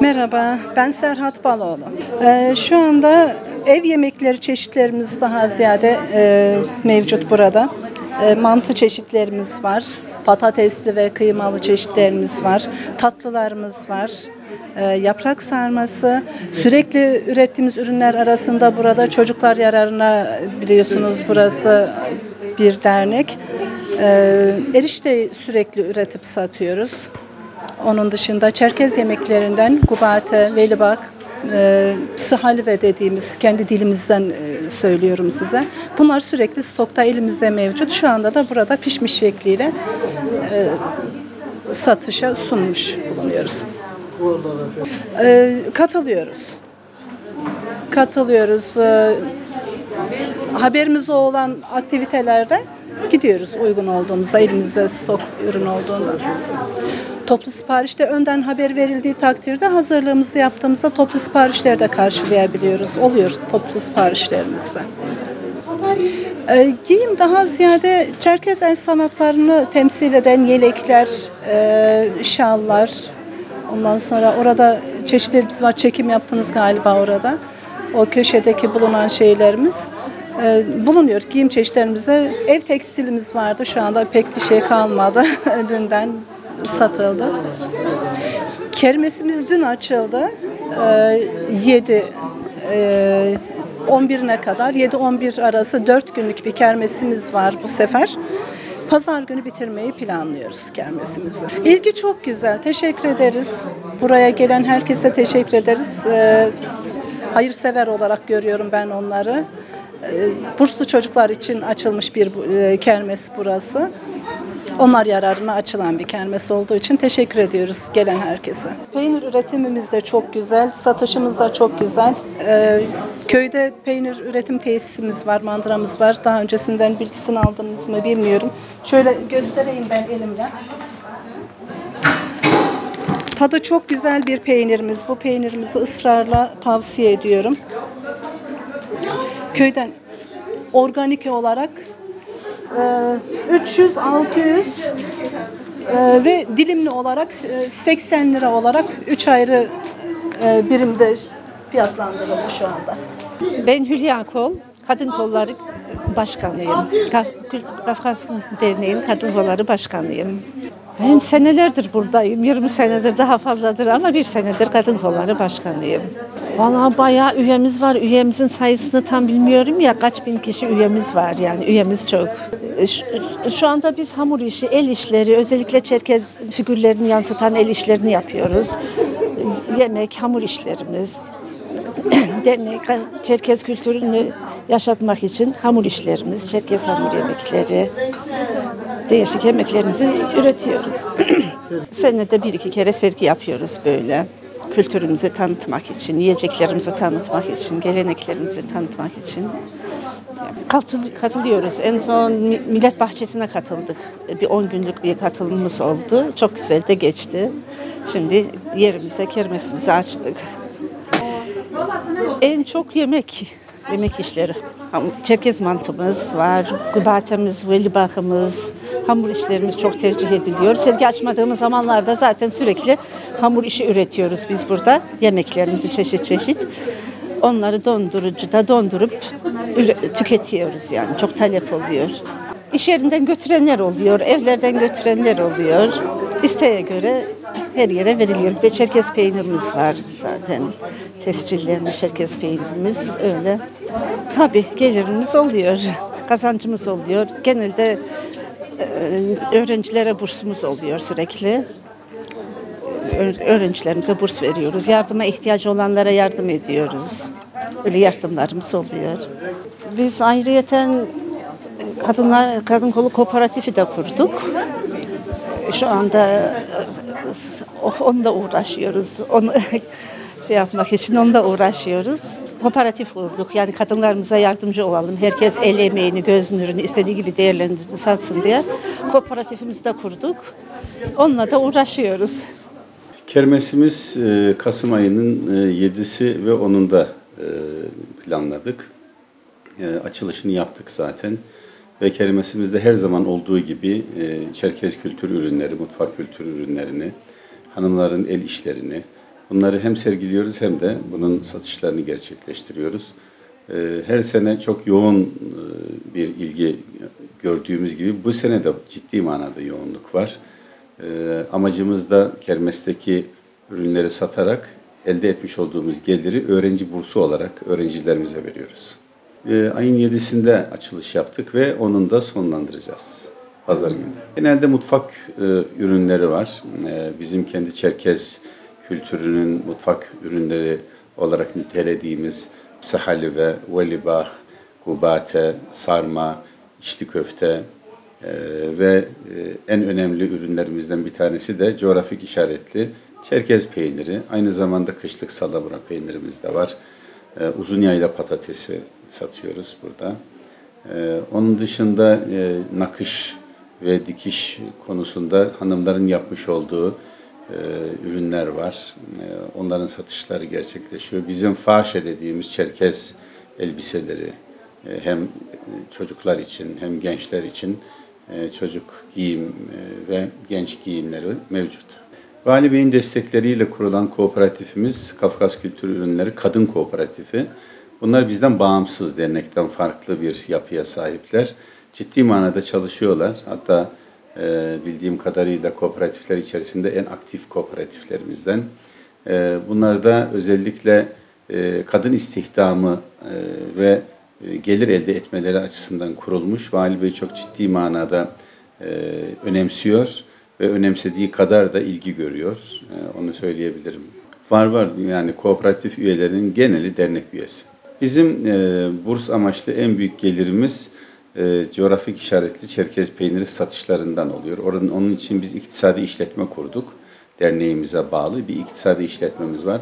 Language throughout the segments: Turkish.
Merhaba, ben Serhat Baloğlu. Ee, şu anda ev yemekleri çeşitlerimiz daha ziyade e, mevcut burada. E, mantı çeşitlerimiz var, patatesli ve kıymalı çeşitlerimiz var, tatlılarımız var. e, yaprak sarması, sürekli ürettiğimiz ürünler arasında burada çocuklar yararına biliyorsunuz burası bir dernek. E, erişte sürekli üretip satıyoruz. Onun dışında Çerkez yemeklerinden gubate, velibak, e, sıhalive dediğimiz kendi dilimizden e, söylüyorum size. Bunlar sürekli stokta elimizde mevcut. Şu anda da burada pişmiş şekliyle e, satışa sunmuş bulunuyoruz. E, katılıyoruz. Katılıyoruz. Haberimiz olan aktivitelerde gidiyoruz uygun olduğumuzda, elimizde stok ürün olduğunda. Toplu siparişte önden haber verildiği takdirde hazırlığımızı yaptığımızda toplu siparişleri de karşılayabiliyoruz. Oluyor toplu siparişlerimizde. Ee, giyim daha ziyade Çerkez el sanatlarını temsil eden yelekler, e, şallar, ondan sonra orada çeşitlerimiz var. Çekim yaptınız galiba orada. O köşedeki bulunan şeylerimiz e, bulunuyor. Giyim çeşitlerimizde ev tekstilimiz vardı. Şu anda pek bir şey kalmadı. Dünden satıldı. Kermesimiz dün açıldı. Ee, 7 e, 11'ine kadar 7-11 arası 4 günlük bir kermesimiz var bu sefer. Pazar günü bitirmeyi planlıyoruz kermesimizi. İlgi çok güzel. Teşekkür ederiz. Buraya gelen herkese teşekkür ederiz. Ee, hayırsever olarak görüyorum ben onları. Ee, burslu çocuklar için açılmış bir e, kermes burası. Onlar yararına açılan bir kermes olduğu için teşekkür ediyoruz gelen herkese. Peynir üretimimiz de çok güzel, satışımız da çok güzel. Ee, köyde peynir üretim tesisimiz var, mandıramız var. Daha öncesinden bilgisini aldınız mı bilmiyorum. Şöyle göstereyim ben elimle. Tadı çok güzel bir peynirimiz. Bu peynirimizi ısrarla tavsiye ediyorum. Köyden organik olarak 300 600 e, ve dilimli olarak e, 80 lira olarak 3 ayrı e, birimde fiyatlandırıldı şu anda. Ben Hülya Kol, Kadın Kolları Başkanıyım. Kaf Kafkas Derneği'nin Kadın Kolları Başkanıyım. Ben senelerdir buradayım. 20 senedir daha fazladır ama bir senedir Kadın Kolları Başkanıyım. Vallahi bayağı üyemiz var. Üyemizin sayısını tam bilmiyorum ya kaç bin kişi üyemiz var yani üyemiz çok. Şu, şu anda biz hamur işi, el işleri, özellikle Çerkez figürlerini yansıtan el işlerini yapıyoruz. Yemek, hamur işlerimiz, dernek Çerkez kültürünü yaşatmak için hamur işlerimiz, Çerkez hamur yemekleri, değişik yemeklerimizi üretiyoruz. Senede bir iki kere sergi yapıyoruz böyle. Kültürümüzü tanıtmak için, yiyeceklerimizi tanıtmak için, geleneklerimizi tanıtmak için. Katıl, katılıyoruz. En son Mi- Millet Bahçesi'ne katıldık. Bir 10 günlük bir katılımımız oldu. Çok güzel de geçti. Şimdi yerimizde kermesimizi açtık. En çok yemek, yemek işleri. Çerkez mantımız var, gubatemiz, velibakımız, hamur işlerimiz çok tercih ediliyor. Sergi açmadığımız zamanlarda zaten sürekli hamur işi üretiyoruz biz burada. Yemeklerimizi çeşit çeşit. Onları dondurucuda dondurup tüketiyoruz yani. Çok talep oluyor. İş yerinden götürenler oluyor, evlerden götürenler oluyor. İsteğe göre her yere veriliyor. Bir de Çerkez peynirimiz var zaten. Tescillerinde Çerkez peynirimiz öyle. Tabii gelirimiz oluyor, kazancımız oluyor. Genelde e, öğrencilere bursumuz oluyor sürekli. Öğrencilerimize burs veriyoruz. Yardıma ihtiyacı olanlara yardım ediyoruz. Öyle yardımlarımız oluyor. Biz ayrıyeten kadınlar kadın kolu kooperatifi de kurduk. Şu anda e, onunla uğraşıyoruz. Onu şey yapmak için onunla uğraşıyoruz. Kooperatif kurduk. Yani kadınlarımıza yardımcı olalım. Herkes el emeğini, göz nurunu istediği gibi değerlendirsin, satsın diye. Kooperatifimizi de kurduk. Onunla da uğraşıyoruz. Kermesimiz e, Kasım ayının e, 7'si ve 10'unda e, planladık. E, Açılışını yaptık zaten. Ve kermesimizde her zaman olduğu gibi e, Çerkez kültür ürünleri, mutfak kültür ürünlerini, hanımların el işlerini, Bunları hem sergiliyoruz hem de bunun satışlarını gerçekleştiriyoruz. Ee, Her sene çok yoğun e, bir ilgi gördüğümüz gibi bu sene de ciddi manada yoğunluk var. Ee, Amacımız da kermesteki ürünleri satarak elde etmiş olduğumuz geliri öğrenci bursu olarak öğrencilerimize veriyoruz. Ee, Ayın 7'sinde açılış yaptık ve onun da sonlandıracağız. Pazar günü. Genelde mutfak e, ürünleri var. E, bizim kendi Çerkez kültürünün mutfak ürünleri olarak nitelediğimiz sahali ve velibah, gubate, sarma, içli köfte e, ve e, en önemli ürünlerimizden bir tanesi de coğrafik işaretli Çerkez peyniri. Aynı zamanda kışlık salamura peynirimiz de var. E, uzun yayla patatesi satıyoruz burada. Ee, onun dışında e, nakış ve dikiş konusunda hanımların yapmış olduğu e, ürünler var. E, onların satışları gerçekleşiyor. Bizim faşe dediğimiz Çerkez elbiseleri e, hem çocuklar için hem gençler için e, çocuk giyim e, ve genç giyimleri mevcut. Vali Bey'in destekleriyle kurulan kooperatifimiz Kafkas Kültür Ürünleri Kadın Kooperatifi. Bunlar bizden bağımsız dernekten farklı bir yapıya sahipler. Ciddi manada çalışıyorlar. Hatta e, bildiğim kadarıyla kooperatifler içerisinde en aktif kooperatiflerimizden. E, bunlarda özellikle e, kadın istihdamı e, ve e, gelir elde etmeleri açısından kurulmuş. Vali Bey çok ciddi manada e, önemsiyor ve önemsediği kadar da ilgi görüyor. E, onu söyleyebilirim. Var var yani kooperatif üyelerinin geneli dernek üyesi. Bizim e, burs amaçlı en büyük gelirimiz e, coğrafik işaretli Çerkez peyniri satışlarından oluyor. Oranın, onun için biz iktisadi işletme kurduk. Derneğimize bağlı bir iktisadi işletmemiz var.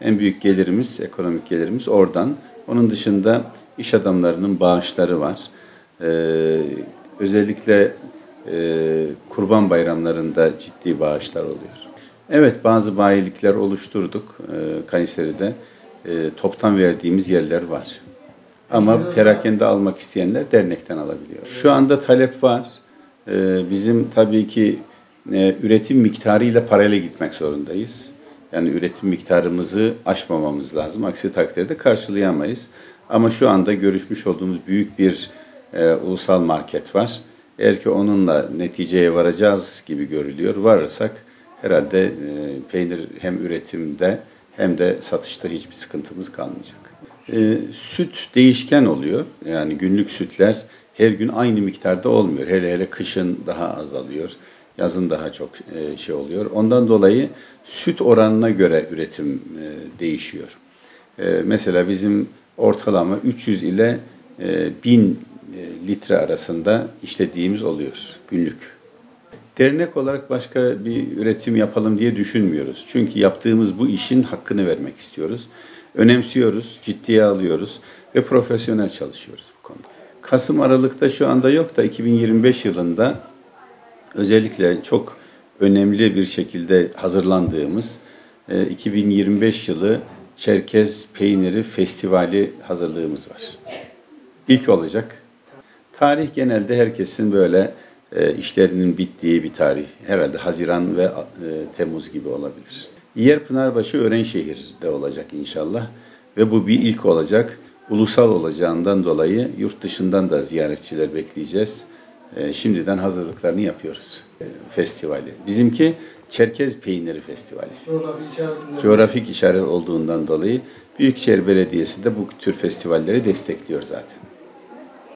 En büyük gelirimiz, ekonomik gelirimiz oradan. Onun dışında iş adamlarının bağışları var. E, özellikle e, kurban bayramlarında ciddi bağışlar oluyor. Evet bazı bayilikler oluşturduk e, Kayseri'de. E, toptan verdiğimiz yerler var. Ama perakende almak isteyenler dernekten alabiliyor. Şu anda talep var. E, bizim tabii ki e, üretim miktarıyla paralel gitmek zorundayız. Yani üretim miktarımızı aşmamamız lazım. Aksi takdirde karşılayamayız. Ama şu anda görüşmüş olduğumuz büyük bir e, ulusal market var. Eğer ki onunla neticeye varacağız gibi görülüyor. Varırsak herhalde e, peynir hem üretimde hem de satışta hiçbir sıkıntımız kalmayacak. E, süt değişken oluyor. Yani günlük sütler her gün aynı miktarda olmuyor. Hele hele kışın daha azalıyor. Yazın daha çok e, şey oluyor. Ondan dolayı süt oranına göre üretim e, değişiyor. E, mesela bizim ortalama 300 ile e, 1000 e, litre arasında işlediğimiz oluyor günlük. Dernek olarak başka bir üretim yapalım diye düşünmüyoruz. Çünkü yaptığımız bu işin hakkını vermek istiyoruz. Önemsiyoruz, ciddiye alıyoruz ve profesyonel çalışıyoruz bu konuda. Kasım Aralık'ta şu anda yok da 2025 yılında özellikle çok önemli bir şekilde hazırlandığımız 2025 yılı Çerkez Peyniri Festivali hazırlığımız var. İlk olacak. Tarih genelde herkesin böyle e, işlerinin bittiği bir tarih. Herhalde Haziran ve e, Temmuz gibi olabilir. Yer Pınarbaşı Örenşehir'de olacak inşallah. Ve bu bir ilk olacak. Ulusal olacağından dolayı yurt dışından da ziyaretçiler bekleyeceğiz. E, şimdiden hazırlıklarını yapıyoruz e, festivali. Bizimki Çerkez Peyniri Festivali. Coğrafik işaret olduğundan dolayı Büyükşehir Belediyesi de bu tür festivalleri destekliyor zaten.